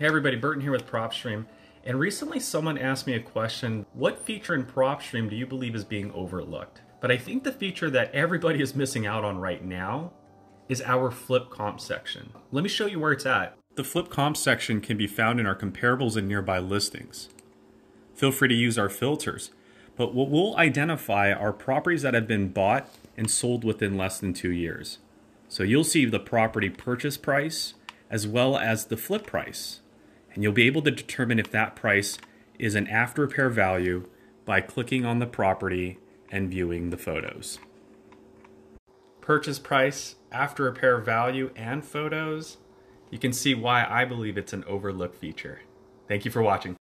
Hey everybody, Burton here with PropStream. And recently someone asked me a question, what feature in PropStream do you believe is being overlooked? But I think the feature that everybody is missing out on right now is our flip comp section. Let me show you where it's at. The flip comp section can be found in our comparables and nearby listings. Feel free to use our filters, but what we'll identify are properties that have been bought and sold within less than two years. So you'll see the property purchase price as well as the flip price and you'll be able to determine if that price is an after repair value by clicking on the property and viewing the photos. Purchase price, after repair value, and photos, you can see why I believe it's an overlooked feature. Thank you for watching.